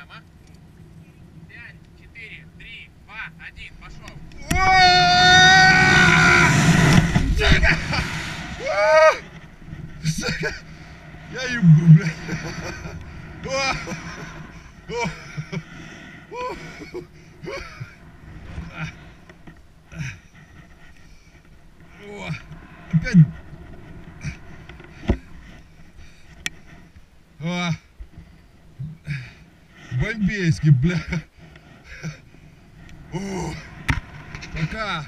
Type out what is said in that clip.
прямо. Пять, четыре, три, два, один, пошел. Сука! А! Сука! Я ебу, бля. О! О! О! О! Опять. О! Бомбейский, бля. О! Пока.